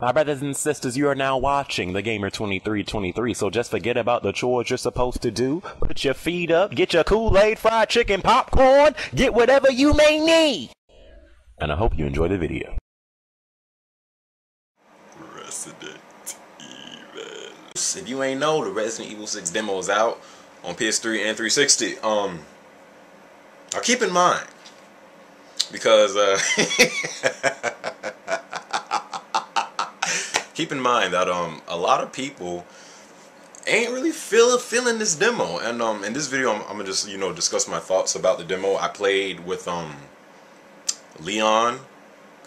My brothers and sisters, you are now watching The Gamer 2323, so just forget about the chores you're supposed to do. Put your feet up, get your Kool-Aid, fried chicken, popcorn, get whatever you may need. And I hope you enjoy the video. Resident Evil. If you ain't know, the Resident Evil 6 demo is out on PS3 and 360. Um, now keep in mind, because uh, keep in mind that um a lot of people ain't really feel feeling this demo. And um in this video I'm, I'm, gonna just you know discuss my thoughts about the demo. I played with um Leon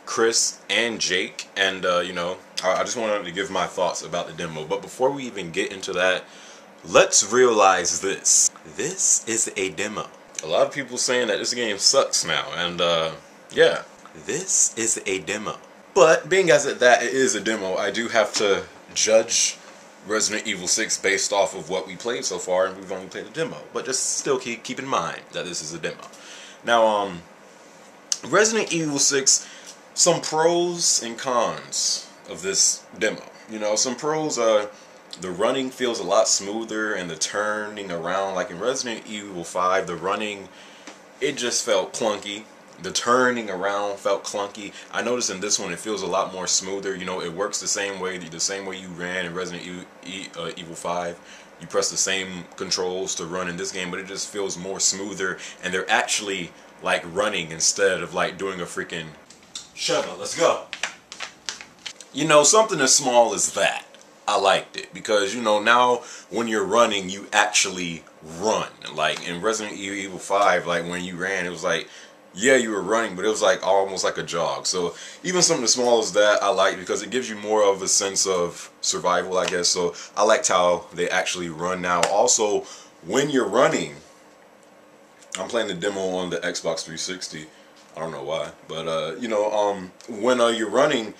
Chris and Jake. And uh, you know I, I just wanted to give my thoughts about the demo. But before we even get into that let's realize this. This is a demo. A lot of people saying that this game sucks now. And uh yeah. This is a demo but being as it, that it is a demo, I do have to judge Resident Evil 6 based off of what we played so far, and we've only played the demo. But just still keep keep in mind that this is a demo. Now, um, Resident Evil 6, some pros and cons of this demo. You know, some pros are the running feels a lot smoother, and the turning around, like in Resident Evil 5, the running it just felt clunky the turning around felt clunky. I noticed in this one it feels a lot more smoother. You know, it works the same way, the same way you ran in Resident Evil, uh, Evil 5. You press the same controls to run in this game, but it just feels more smoother, and they're actually like running instead of like doing a freaking shuttle. Let's go. You know, something as small as that. I liked it because you know now when you're running you actually run like in Resident Evil 5 like when you ran it was like yeah, you were running, but it was like almost like a jog. So even something as small as that, I like because it gives you more of a sense of survival, I guess. So I liked how they actually run now. Also, when you're running, I'm playing the demo on the Xbox 360. I don't know why, but uh, you know, um, when uh, you're running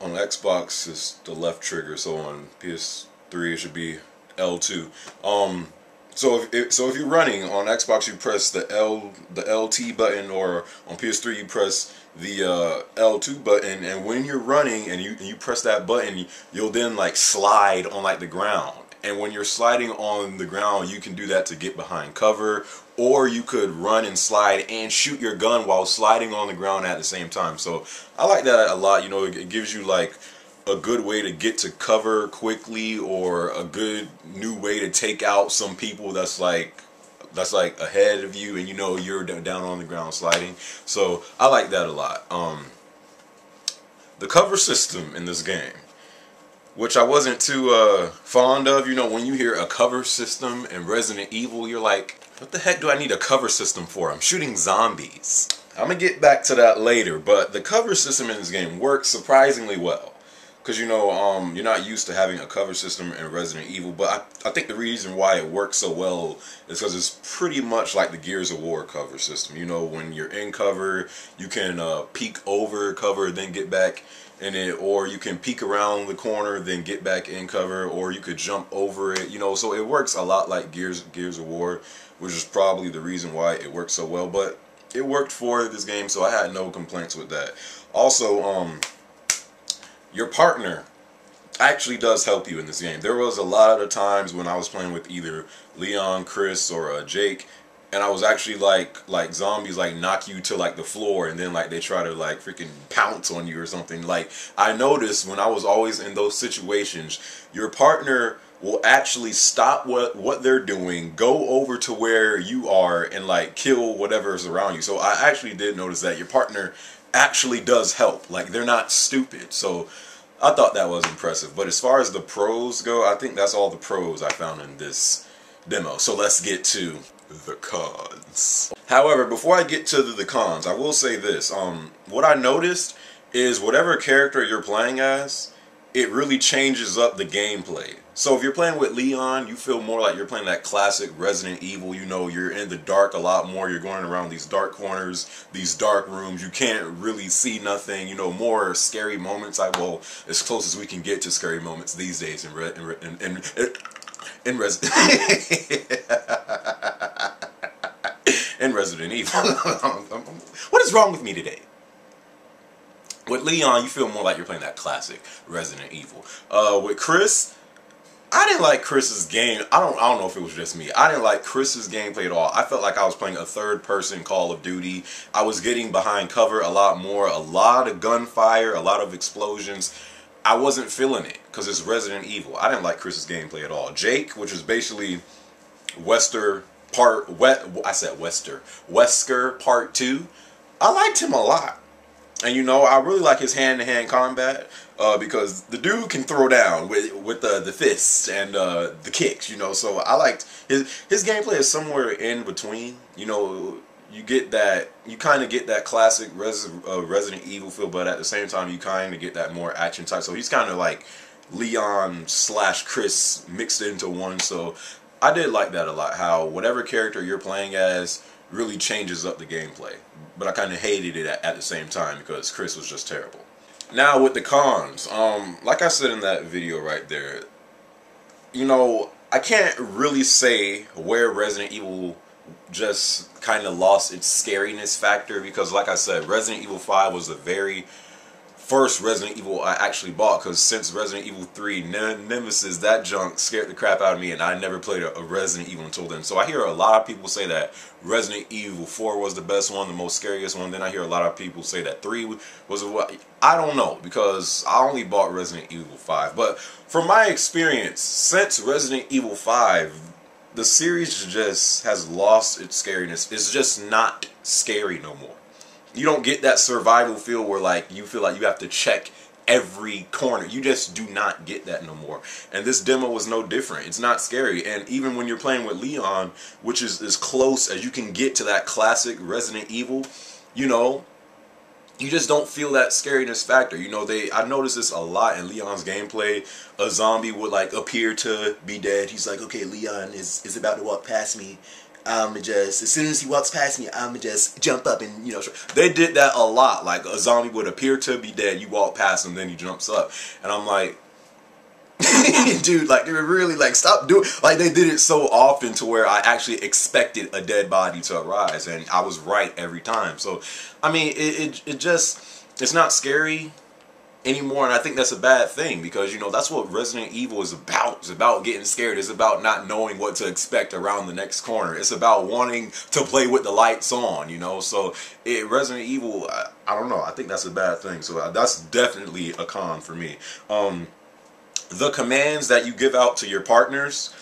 on Xbox, it's the left trigger. So on PS3, it should be L2. Um, so if so if you're running on Xbox, you press the L the LT button, or on PS3 you press the uh, L2 button, and when you're running and you and you press that button, you'll then like slide on like the ground. And when you're sliding on the ground, you can do that to get behind cover, or you could run and slide and shoot your gun while sliding on the ground at the same time. So I like that a lot. You know, it gives you like a good way to get to cover quickly or a good new way to take out some people that's like that's like ahead of you and you know you're down on the ground sliding. So I like that a lot. Um, the cover system in this game which I wasn't too uh, fond of you know when you hear a cover system in Resident Evil you're like what the heck do I need a cover system for? I'm shooting zombies. I'm gonna get back to that later but the cover system in this game works surprisingly well because you know um, you're not used to having a cover system in Resident Evil. But I, I think the reason why it works so well is because it's pretty much like the Gears of War cover system. You know, when you're in cover, you can uh, peek over cover, then get back in it, or you can peek around the corner, then get back in cover, or you could jump over it. You know, so it works a lot like Gears Gears of War, which is probably the reason why it works so well. But it worked for this game, so I had no complaints with that. Also, um, your partner actually does help you in this game. There was a lot of the times when I was playing with either Leon, Chris, or uh, Jake, and I was actually like like zombies like knock you to like the floor and then like they try to like freaking pounce on you or something. Like I noticed when I was always in those situations, your partner will actually stop what what they're doing, go over to where you are and like kill whatever is around you. So I actually did notice that your partner actually does help. Like they're not stupid. So I thought that was impressive. But as far as the pros go, I think that's all the pros I found in this demo. So let's get to the cons. However, before I get to the, cons, I will say this. Um, what I noticed is whatever character you're playing as, it really changes up the gameplay. So if you're playing with Leon, you feel more like you're playing that classic Resident Evil. You know, you're in the dark a lot more. You're going around these dark corners, these dark rooms. You can't really see nothing. You know, more scary moments. I well, as close as we can get to scary moments these days in Re in in, in, in Resident in Resident Evil. what is wrong with me today? With Leon, you feel more like you're playing that classic Resident Evil. Uh, with Chris, I didn't like Chris's game. I don't I don't know if it was just me. I didn't like Chris's gameplay at all. I felt like I was playing a third person Call of Duty. I was getting behind cover a lot more, a lot of gunfire, a lot of explosions. I wasn't feeling it because it's Resident Evil. I didn't like Chris's gameplay at all. Jake, which is basically Wester part wet I said Wester. Wesker part 2. I liked him a lot. And you know, I really like his hand-to-hand combat uh, because the dude can throw down with with the the fists and uh, the kicks. You know, so I liked his his gameplay is somewhere in between. You know, you get that you kind of get that classic Res, uh, Resident Evil feel, but at the same time you kind of get that more action type. So he's kind of like Leon slash Chris mixed into one. So I did like that a lot. How whatever character you're playing as really changes up the gameplay. But I kind of hated it at, at, the same time because Chris was just terrible. Now with the cons, um, like I said in that video right there, you know, I can't really say where Resident Evil just kind of lost its scariness factor because like I said, Resident Evil 5 was a very first Resident Evil I actually bought because since Resident Evil 3 Nemesis that junk scared the crap out of me and I never played a, a, Resident Evil until then. So I hear a lot of people say that Resident Evil 4 was the best one the most scariest one. Then I hear a lot of people say that 3 was what I don't know because I only bought Resident Evil 5 but from my experience since Resident Evil 5 the series just has lost its scariness. It's just not scary no more you don't get that survival feel where like you feel like you have to check every corner. You just do not get that no more. And this demo was no different. It's not scary. And even when you're playing with Leon, which is as close as you can get to that classic Resident Evil, you know, you just don't feel that scariness factor. You know, they I noticed this a lot in Leon's gameplay. A zombie would like appear to be dead. He's like, okay, Leon is is about to walk past me. I'ma just as soon as he walks past me, I'ma just jump up and you know. They did that a lot. Like a zombie would appear to be dead, you walk past him, then he jumps up, and I'm like, dude, like they were really like stop doing like they did it so often to where I actually expected a dead body to arise, and I was right every time. So, I mean, it it, it just it's not scary anymore and I think that's a bad thing because you know that's what Resident Evil is about. It's about getting scared. It's about not knowing what to expect around the next corner. It's about wanting to play with the lights on, you know. So it, Resident Evil, I, I, don't know. I think that's a bad thing. So uh, that's definitely a con for me. Um, the commands that you give out to your partners,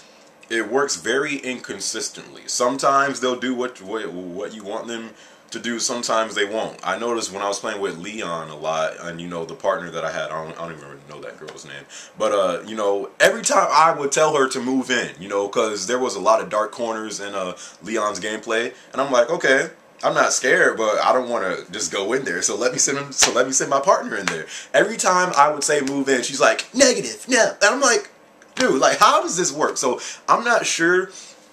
it works very inconsistently. Sometimes they'll do what what, what you want them to do. Sometimes they won't. I noticed when I was playing with Leon a lot, and you know the partner that I had. I don't, I don't even know that girl's name, but uh, you know, every time I would tell her to move in, you know, because there was a lot of dark corners in uh Leon's gameplay, and I'm like, okay. I'm not scared, but I don't want to just go in there. So let me send him. So let me send my partner in there. Every time I would say move in, she's like negative, no, and I'm like, dude, like how does this work? So I'm not sure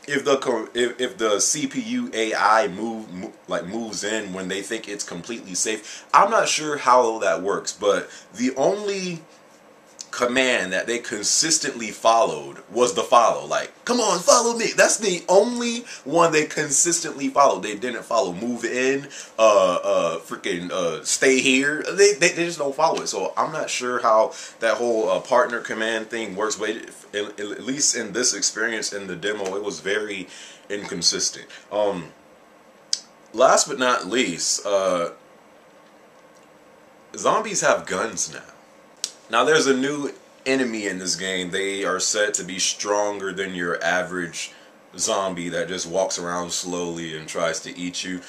if the if, if the CPU AI move, move, like moves in when they think it's completely safe, I'm not sure how that works. But the only command that they consistently followed was the follow. Like, come on, follow me. That's the only one they consistently followed. They didn't follow move in, uh, uh, freaking, uh, stay here. They, they, they just don't follow it. So I'm not sure how that whole uh, partner command thing works, but it, at least in this experience in the demo, it was very inconsistent. Um, last but not least, uh, zombies have guns now. Now there's a new enemy in this game. They are said to be stronger than your average zombie that just walks around slowly and tries to eat you.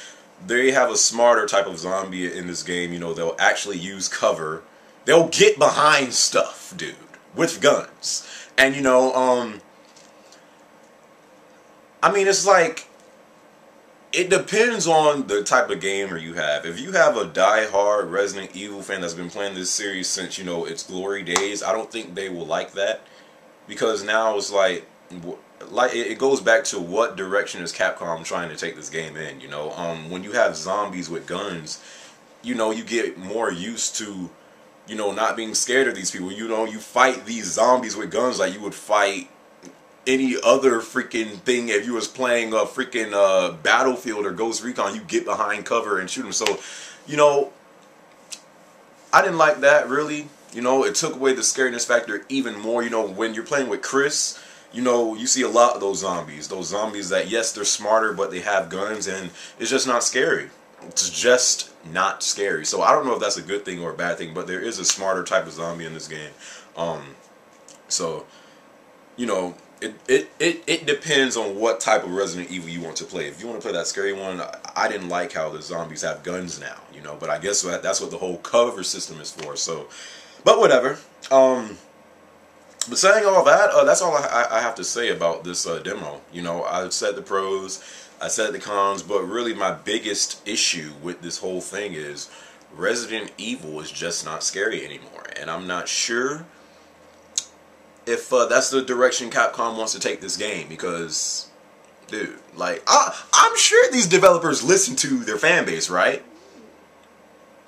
They have a smarter type of zombie in this game. You know, they'll actually use cover. They'll get behind stuff, dude, with guns. And you know, um I mean, it's like it depends on the type of gamer you have. If you have a die-hard Resident Evil fan that's been playing this series since, you know, its glory days, I don't think they will like that. Because now it's like, like it goes back to what direction is Capcom trying to take this game in, you know? Um, when you have zombies with guns, you know, you get more used to, you know, not being scared of these people. You know, you fight these zombies with guns like you would fight any other freaking thing if you was playing a freaking uh, Battlefield or Ghost Recon, you get behind cover and shoot them. So, you know, I didn't like that really. You know, it took away the scariness factor even more. You know, when you're playing with Chris, you know, you see a lot of those zombies. Those zombies that, yes, they're smarter, but they have guns, and it's just not scary. It's just not scary. So I don't know if that's a good thing or a bad thing, but there is a smarter type of zombie in this game. Um, so, you know, it, it, it, it depends on what type of Resident Evil you want to play. If you want to play that scary one, I didn't like how the zombies have guns now, you know, but I guess that's what the whole cover system is for. So, but whatever. Um, but saying all that, uh, that's all I, I, have to say about this uh, demo. You know, I said the pros, I said the cons, but really my biggest issue with this whole thing is Resident Evil is just not scary anymore. And I'm not sure if uh, that's the direction Capcom wants to take this game because, dude, like, I, I'm sure these developers listen to their fan base, right?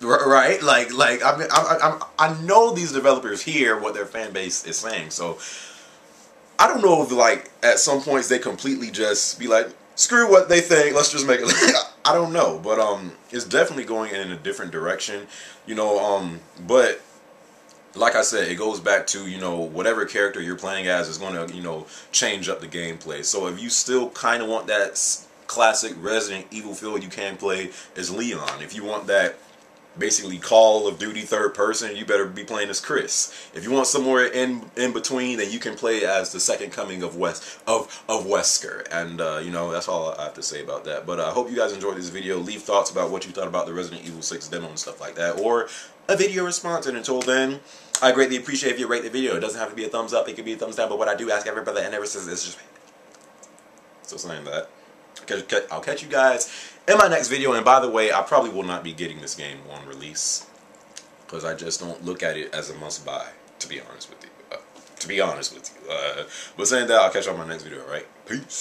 right? Like, like I mean, I, I, I know these developers hear what their fan base is saying, so I don't know if like at some points they completely just be like, screw what they think, let's just make it. I don't know, but um, it's definitely going in a different direction, you know. Um, but like I said, it goes back to you know whatever character you're playing as is going to you know change up the gameplay. So if you still kind of want that classic Resident Evil feel, you can play as Leon. If you want that basically Call of Duty third person, you better be playing as Chris. If you want somewhere in in between, then you can play as the second coming of West of of Wesker. And uh, you know that's all I have to say about that. But uh, I hope you guys enjoyed this video. Leave thoughts about what you thought about the Resident Evil 6 demo and stuff like that, or a video response. And until then. I greatly appreciate if you rate the video. It doesn't have to be a thumbs up. It could be a thumbs down. But what I do ask everybody and ever says is just so saying that. I'll catch you guys in my next video. And by the way, I probably will not be getting this game on release because I just don't look at it as a must buy, to be honest with you. Uh, to be honest with you. Uh, but saying that, I'll catch you on my next video, alright? Peace.